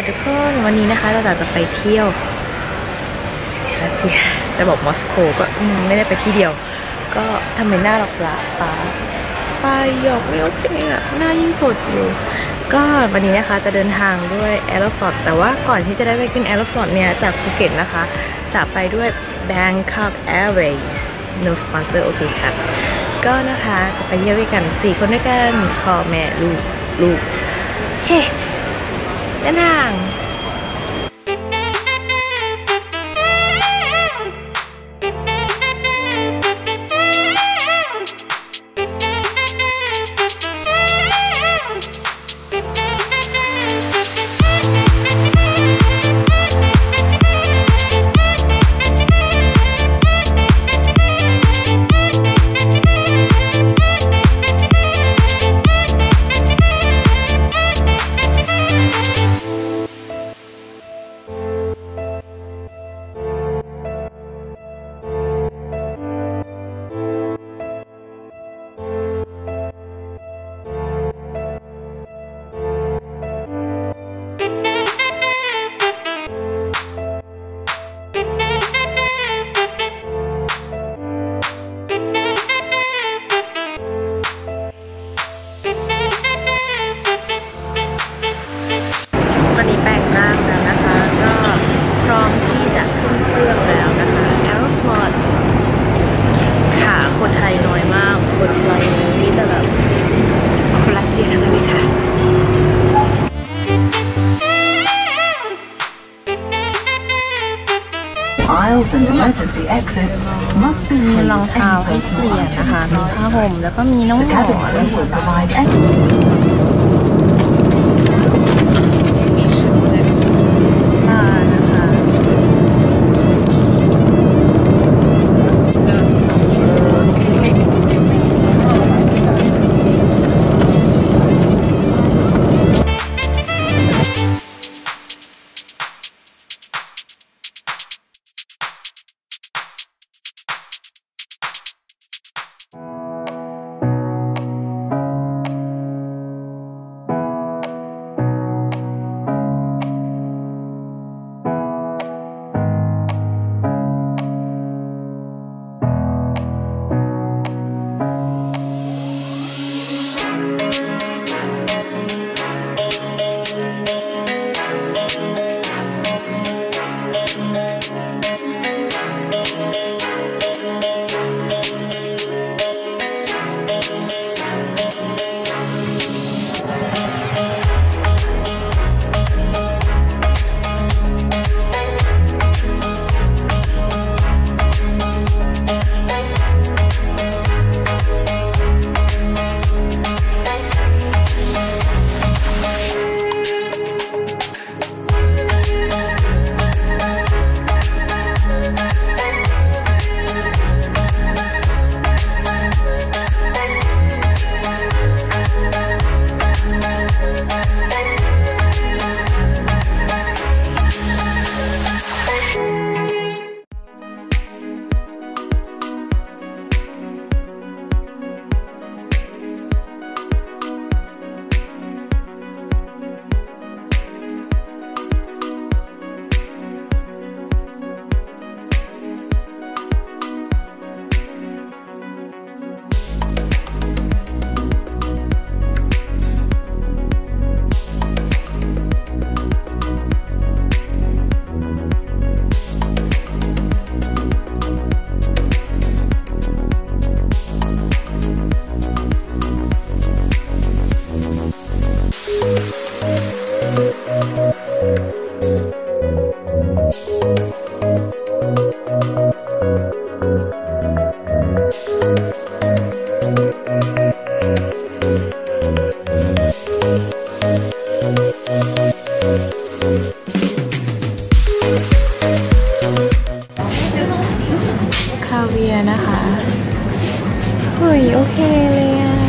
ค่ะทุกคนวันนี้นะคะเราจะไปเที่ยวรัสเซียจะบอกมอสโกก็ไม่ได้ไปที่เดียว ก็ทำไมหน้าเราฟ้าฟ้าไฟหยอกไม่โอเคอะหน้ายิ่งสดอยู่ ก็วันนี้นะคะจะเดินทางด้วย a e r o f l o t แต่ว่าก่อนที่จะได้ไปขึ้น a e r o f l o t เนี่ยจากภูเก็ตนะคะ จะไปด้วย Bangkok Airways no sponsor โอเคค่ะก็นะคะจะไปเที่ยวด้วยกัน 4 คนด้วยกันพ่อแม่ลูกลูกโอเค เดินทาง ห่มแล้วก็มีน้องหมอนะเฮ้ยโอเคเลยอะ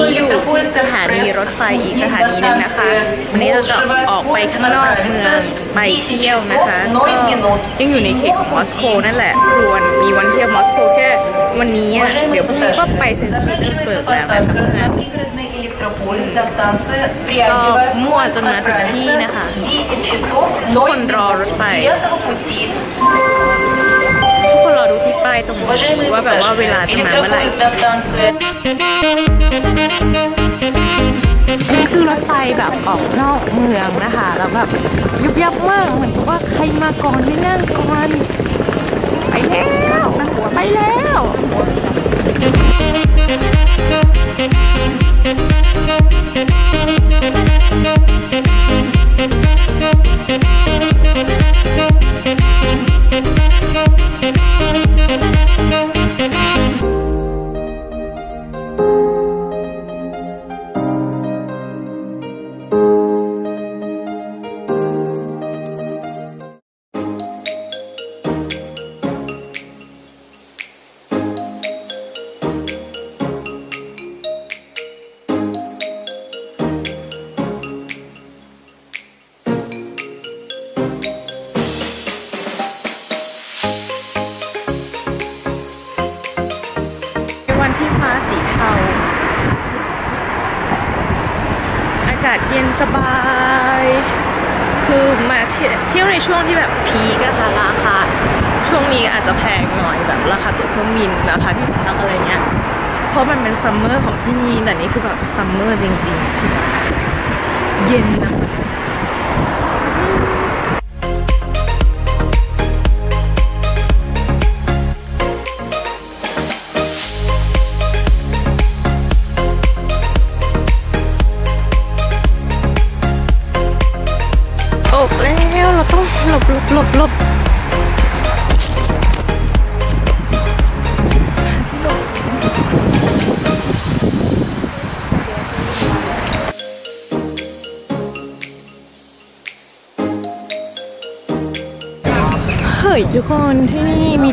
ีอยู่สถานีรถไฟอีกสถานีนึงนะคะ วันนี้เราจะออกไปข้างนอกเมืองไปเที่ยวนะคะยังอยู่ในเขตของมอสโกนั่นแหละควรมีวันเที่ยวมอสโกแค่วันนี้เดี๋ยวพรุ่งนี้ก็ไปเซนต์ปีเตอร์สเบิร์กแล้วนะคะก็มั่วจนมาถึงที่นะคะทุกคนรอรถไฟ อดูที่ป้ายตรงนี้ว่าแบบว่าเวลาจะมาเมื่อไหร่นี่คือรถไฟแบบออกนอกเมืองนะคะแล้วแบบยุบยับมากเหมือนกับว่าใครมาก่อนไม่นั่งก่อนไปแล้วไปแล้ว สบาย คือมาเที่ยวในช่วงที่แบบ peak อะค่ะราคาช่วงนี้อาจจะแพงหน่อยแบบราคาตั๋วเครื่องบินราคาที่พักอะไรเงี้ยเพราะมันเป็น summer ของที่นี่แต่นี่คือแบบ summer จริงๆใช่ไหมเย็นนะ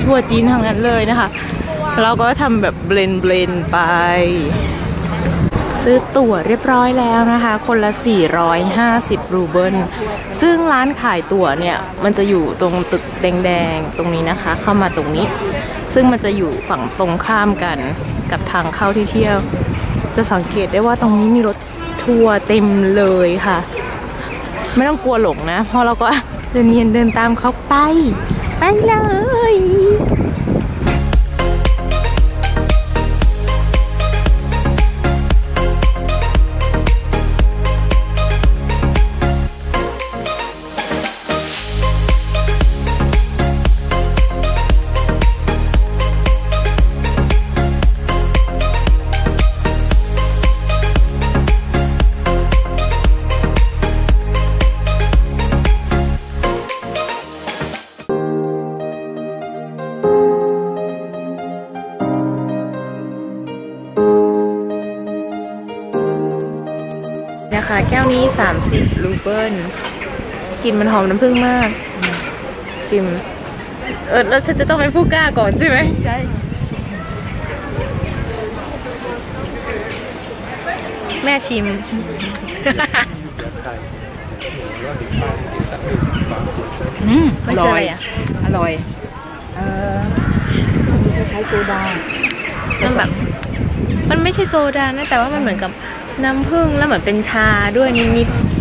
ทัวร์จีนทางนั้นเลยนะคะ เราก็ทำแบบเบลนเบลนไป ซื้อตั๋วเรียบร้อยแล้วนะคะ คนละ 450 รูเบิลซึ่งร้านขายตั๋วเนี่ย มันจะอยู่ตรงตึกแดงๆ ตรงนี้นะคะ เข้ามาตรงนี้ ซึ่งมันจะอยู่ฝั่งตรงข้ามกันกับทางเข้าที่เที่ยว จะสังเกตได้ว่าตรงนี้มีรถทัวร์เต็มเลยค่ะ ไม่ต้องกลัวหลงนะ เพราะเราก็จะเนียนเดินตามเขาไป ไปเวนี้ 30 รูเบิลกลิ่นมันหอมน้ำผึ้งมากชิมเออแล้วฉันจะต้องเป็นผู้กล้าก่อนใช่ไหมใช่แม่ชิม อืมมันคืออะไรอะอร่อย เออคล้ายๆโซดามันแบบ มันไม่ใช่โซดานะ แต่ว่ามันเหมือนกับ น้ำผึ้งแล้วเหมือนเป็นชาด้วยนิดๆ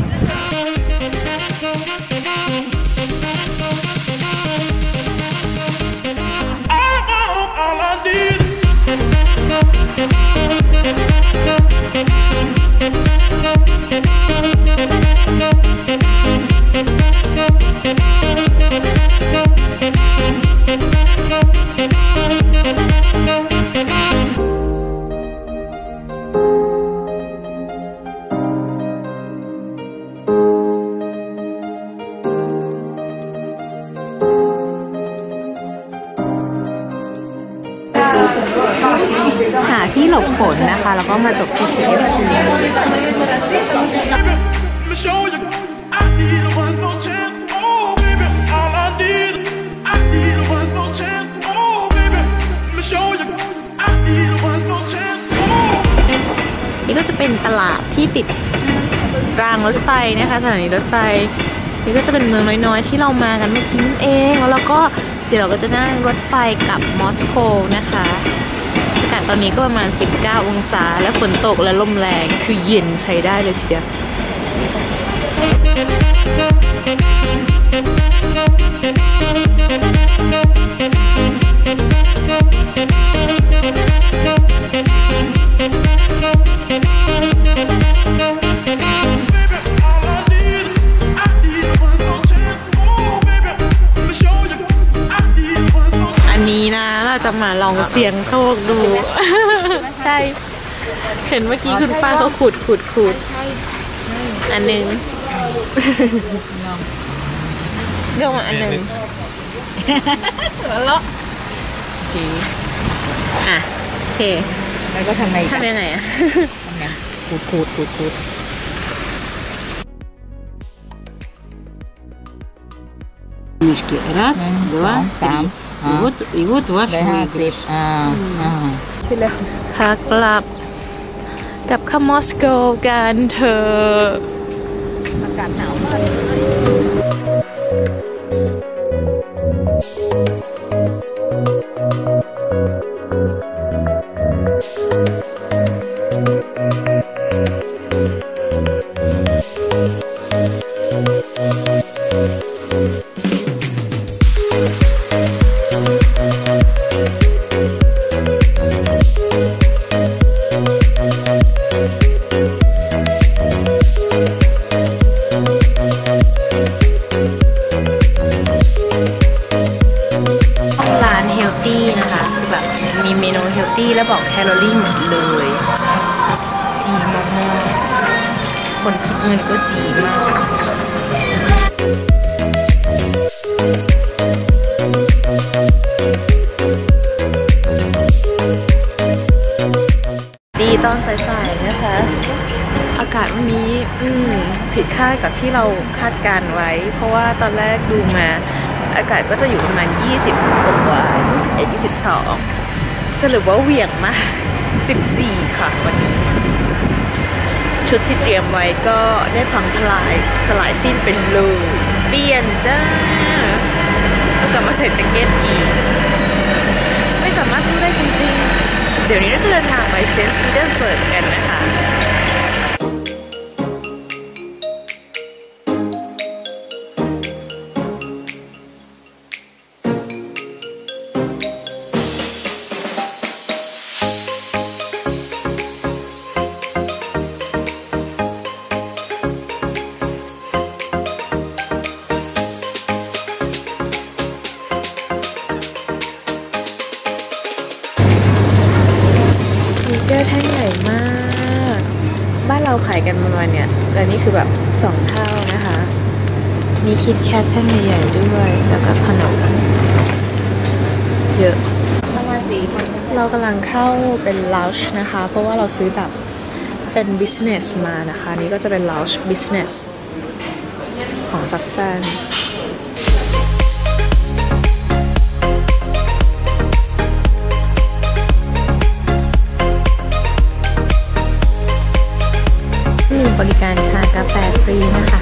ที่หลบฝนนะคะ แล้วก็มาจบที่ KFC Let me show you. I need a one more chance. Oh, baby, all I need. I need a one more chance. Oh, baby, let me show you. I need a one more chance. Oh. นี่ก็จะเป็นตลาดที่ติดรางรถไฟนะคะ สถานีรถไฟ นี่ก็จะเป็นเมืองน้อยๆ ที่เรามากันเมื่อกี้นั่นเอง แล้วเราก็เดี๋ยวเราก็จะนั่งรถไฟกลับมอสโกนะคะอากาศตอนนี้ก็ประมาณ 19 องศา และฝนตกและลมแรงคือเย็นใช้ได้เลยทีเดียว Baby, จะมาลองเสี่ยงโชคดู ใช่ เห็นเมื่อกี้คุณป้าเขาขุดขุดขุดอันหนึ่งเรียกมาอันหนึ่งแล้วอ่ะโอเค แล้วก็ทำไงอีก ทำยังไงอ่ะ ทำไงขูดขูดขูดขูด Мишки. Раз, два, сам. три. What what what ได้ห้าสิบอ่าอ่าขากลับกลับเข้ามอสโกกันเถอะอากาศหนาว ตอนสายๆนะคะ อากาศวันนี้อืผิดคาดกับที่เราคาดการไว้ เพราะว่าตอนแรกดูมา อากาศก็จะอยู่ประมาณ 20กว่า21 22 สรุปว่าเหวี่ยงมา 14 ค่ะวันนี้ ชุดที่เตรียมไว้ก็ได้พังทลายสลายสิ้นเป็นเลยเปลี่ยนจ้าต้องกลับมาใส่แจ็คเก็ตอีก ไม่สามารถสู้ได้จริงๆ เดี๋ยวนี้เราจะเดินทางไปเซนต์ปีเตอร์สเบิร์กกันนะคะ เข้าเป็น lounge นะคะ เพราะว่าเราซื้อแบบเป็น business มานะคะ นี่ก็จะเป็น lounge business ของซับซันมีบริการชากาแฟฟรีนะคะ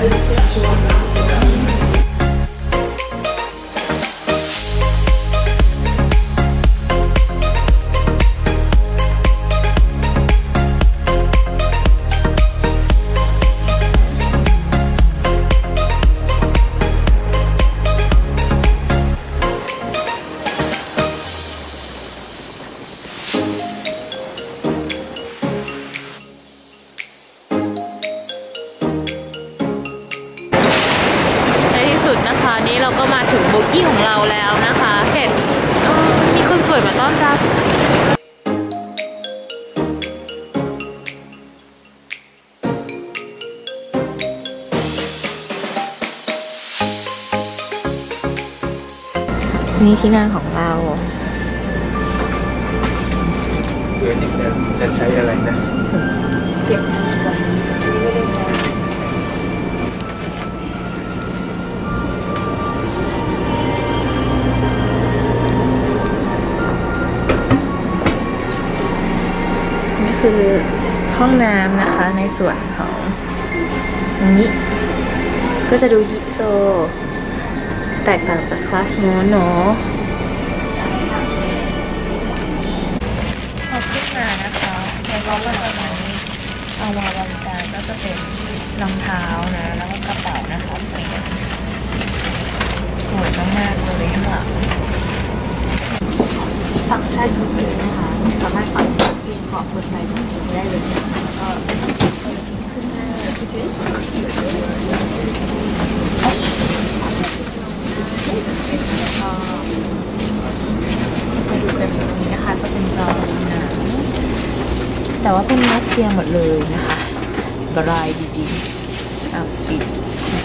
นะคะนี่เราก็มาถึงโบกี้ของเราแล้วนะคะเห็นเอ่อมีคนสวยมาต้อนรับนี่ที่นั่งของเราอนี่จะจะใช้อะไรนะส่วนเก็บ คือห้องน้ำนะคะในส่วนของตรงนี้ ก็จะดูฮิโซ แตกต่างจากคลาสโมนเนาะพอขึ้นมานะคะแล้วก็มาตรงนี้เอามาวางจานก็จะเป็นรองเท้านะ แล้วก็กระเป๋านะคะเปลี่ยนสวยมากๆเลยข้างหลังฟังก์ชันนี้นะคะ สามารถปรับ เปลี่ยนขอบเปิดไฟจากนี้ได้เลยนะคแล้วก็ขึ้นหน้ามาดูกันตรงนี้นะคะจะเป็นจอหนังแต่ว่าเป็นรัสเซียหมดเลยนะคะกระไรจริงๆอะปิด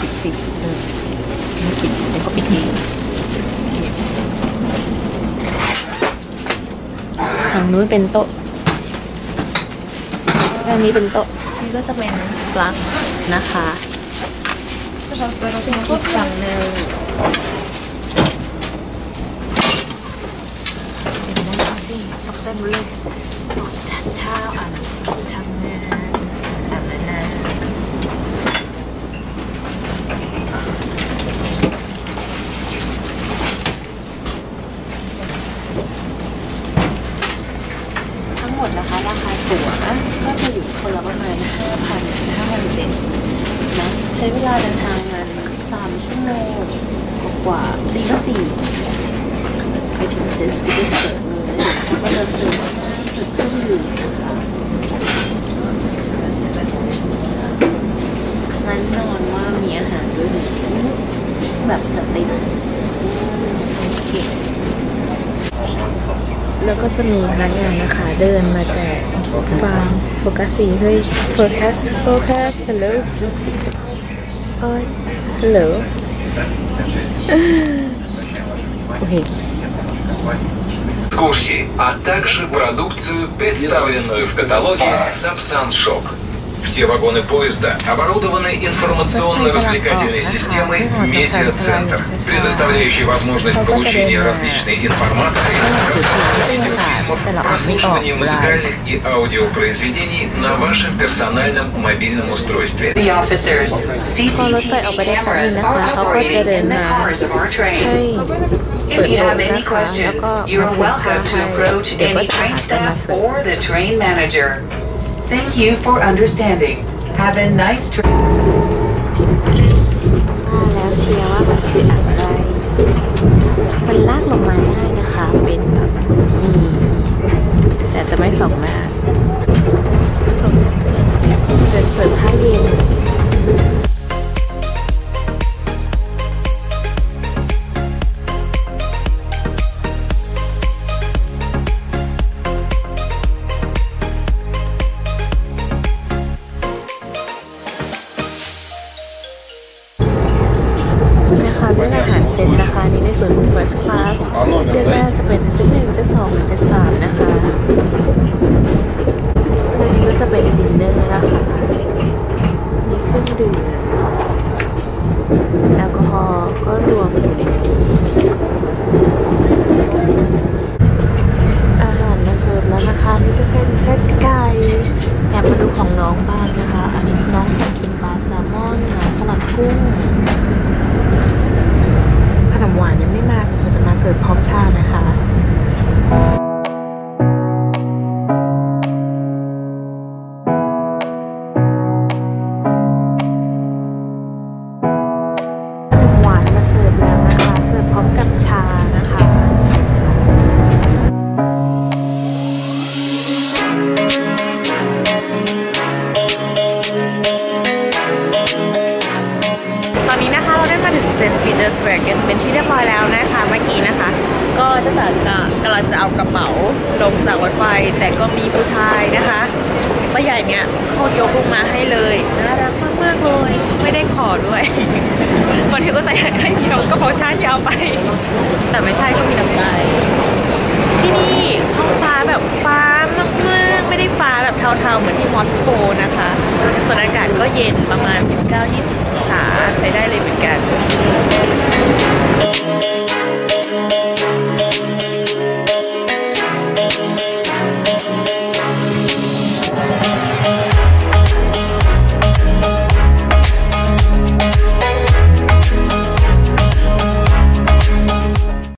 ปิดปิดเออไม่ปิดเดี๋ยวก็ปิดเองฝั่งนู้นเป็นโต๊ะ ด้านนี้เป็นโต๊ะนี่ก็จะเป็นปลั๊กนะคะอีกฝั่งหนึ่งสิ่งนั้นสิตกใจหมดเลยทัดเท้าอ่านหนังสือทำงานต่างๆนานาทั้งหมดนะคะ ราคาตั๋วก็จะอยู่คนละประมาณ 5,000 5,000เซนนะใช้เวลาเดินทางนาน3ชั่วโมงกว่าๆตีก็สี่ไปถึงเซนต์ปีเตอร์สเบิร์กเลยแล้วก็จะเสิร์ฟเสิร์ฟเครื่องดื่มนะคะแน่นอนว่ามีอาหารด้วยแบบจัดเต็มโอเคแล้วก็จะมีพนักงานนะคะ เดินมาแจกฟอร์มโฟกัสสิเฮ้ยโฟกัสโฟกัสฮัลโหล Hello. Экскурсии, а также продукцию, представленную в каталоге Сапсан Шок. Все вагоны поезда оборудованы информационно-развлекательной системой «Медиацентр», предоставляющей возможность получения различной информации, прослушивания музыкальных и аудиопроизведений на вашем персональном мобильном устройстве. If you have any questions, you're welcome to approach any train staff or the train manager. Thank you for understanding. Have a nice trip. ว่าแล้วเชียร์ว่ามันคืออะไร มันลากลงมาได้นะคะ เป็นแบบนี่แต่จะไม่ส่องหน้าเป็นเสิร์ฟผ้าเย็น เดือนแรกจะเป็นเซตหนึ่งเซตสองหรือเซตส ด้วยคนที่ก็ใจให้เดียวกระเป๋าชาติยาวไป แต่ไม่ใช่ก็มีน้ำใจที่นี่ห้องฟ้าแบบฟ้ามากไม่ได้ฟ้าแบบเทาๆ เหมือนที่มอสโกนะคะ ส่วนอากาศก็เย็นประมาณ 19-20 องศาใช้ได้เลยเหมือนกัน